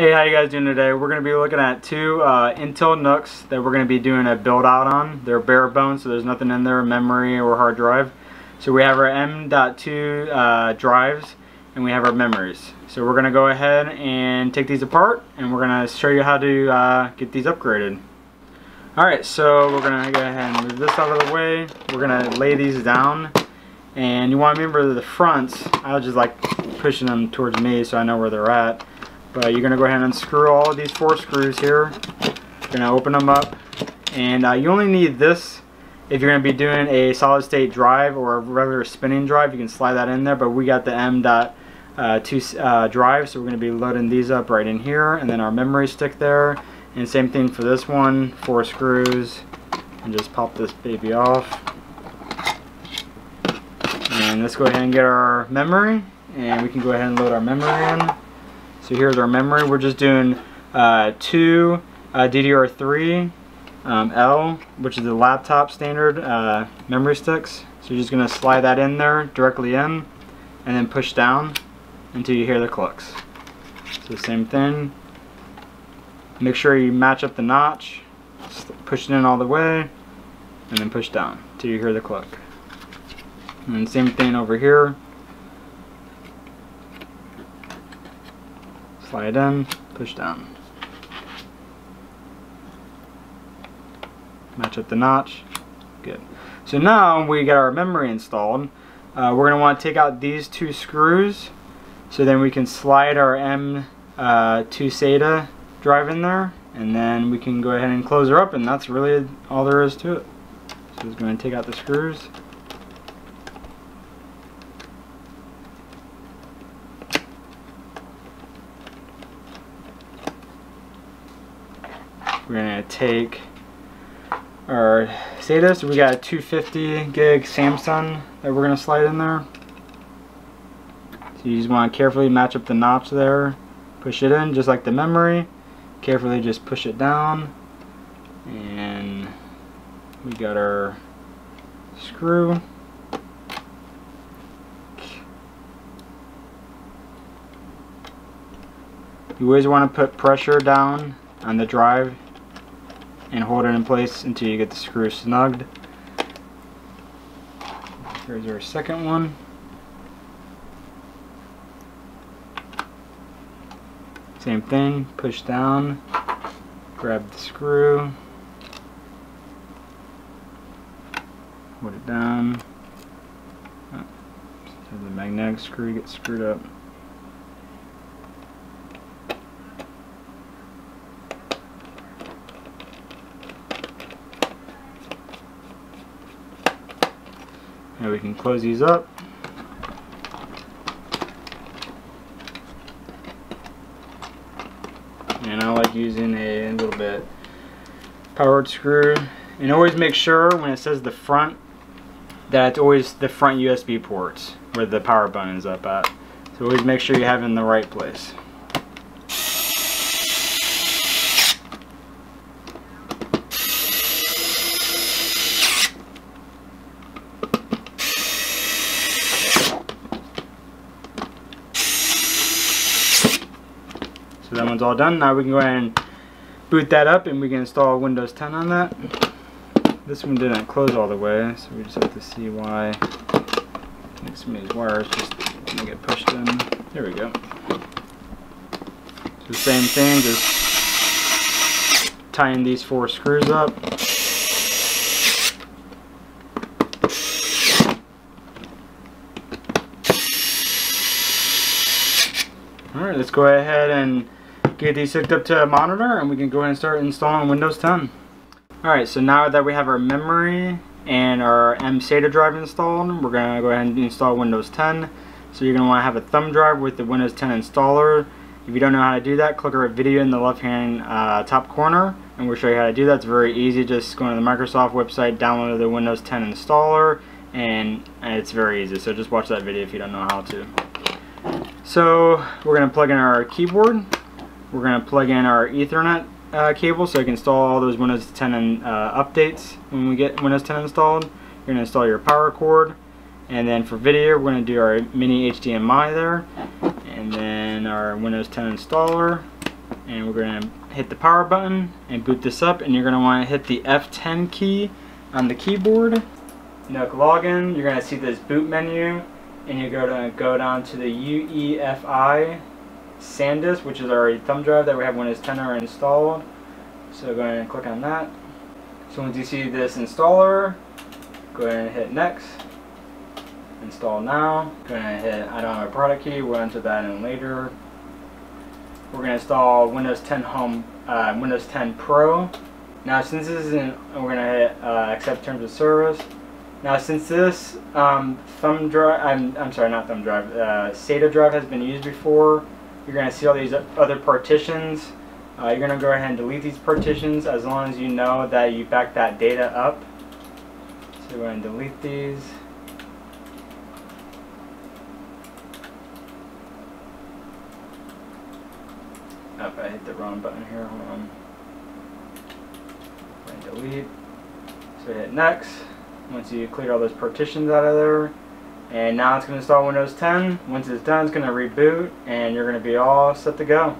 Hey, how you guys doing today? We're going to be looking at two uh, Intel NUCs that we're going to be doing a build out on. They're bare bones, so there's nothing in there, memory or hard drive. So we have our M.2 uh, drives and we have our memories. So we're going to go ahead and take these apart and we're going to show you how to uh, get these upgraded. Alright, so we're going to go ahead and move this out of the way. We're going to lay these down and you want to remember the fronts. I just like pushing them towards me so I know where they're at. But you're going to go ahead and unscrew all of these four screws here. You're going to open them up. And uh, you only need this if you're going to be doing a solid state drive or a regular spinning drive. You can slide that in there. But we got the M.2 uh, uh, drive. So we're going to be loading these up right in here. And then our memory stick there. And same thing for this one. Four screws. And just pop this baby off. And let's go ahead and get our memory. And we can go ahead and load our memory in. So here's our memory. We're just doing uh, two uh, DDR3 um, L, which is the laptop standard uh, memory sticks. So you're just going to slide that in there, directly in, and then push down until you hear the clicks. So same thing. Make sure you match up the notch, push it in all the way, and then push down until you hear the click. And same thing over here. Slide in, push down. Match up the notch. Good. So now we got our memory installed. Uh, we're going to want to take out these two screws so then we can slide our M2 uh, SATA drive in there and then we can go ahead and close her up and that's really all there is to it. So just to take out the screws. We're to take our SATA. So we got a 250 gig Samsung that we're to slide in there. So you just want to carefully match up the notch there. Push it in just like the memory. Carefully just push it down. And we got our screw. You always want to put pressure down on the drive and hold it in place until you get the screw snugged. Here's our second one. Same thing, push down, grab the screw, hold it down. Oh, the magnetic screw gets screwed up. Now we can close these up. And I like using a little bit powered screw. And always make sure when it says the front that it's always the front USB ports where the power button is up at. So always make sure you have it in the right place. So that one's all done. Now we can go ahead and boot that up and we can install Windows 10 on that. This one didn't close all the way, so we just have to see why. some of these wires just get pushed in. There we go. So same thing, just tying these four screws up. Alright, let's go ahead and get these hooked up to a monitor and we can go ahead and start installing Windows 10. Alright, so now that we have our memory and our M SATA drive installed, we're going to go ahead and install Windows 10. So you're going to want to have a thumb drive with the Windows 10 installer. If you don't know how to do that, click our video in the left hand uh, top corner and we'll show you how to do that. It's very easy, just go to the Microsoft website, download the Windows 10 installer, and it's very easy. So just watch that video if you don't know how to. So we're going to plug in our keyboard we're going to plug in our Ethernet uh, cable so you can install all those Windows 10 and, uh, updates when we get Windows 10 installed. You're going to install your power cord and then for video we're going to do our mini HDMI there and then our Windows 10 installer and we're going to hit the power button and boot this up and you're going to want to hit the F10 key on the keyboard. NUC login, you're going to see this boot menu and you're to go down to the UEFI SanDisk, which is our thumb drive that we have Windows 10 are installed. So go ahead and click on that. So once you see this installer, go ahead and hit next. Install now. Go ahead and hit I don't have a product key, we'll enter that in later. We're going to install Windows 10 Home, uh, Windows 10 Pro. Now since this isn't, we're going to hit uh, accept terms of service. Now since this um, thumb drive, I'm, I'm sorry, not thumb drive, uh, SATA drive has been used before, you're going to see all these other partitions. Uh, you're going to go ahead and delete these partitions as long as you know that you back that data up. So we're going to delete these. Oh, I hit the wrong button here. Hold on. Delete. So hit next. Once you clear all those partitions out of there, and now it's going to install Windows 10. Once it's done, it's going to reboot, and you're going to be all set to go.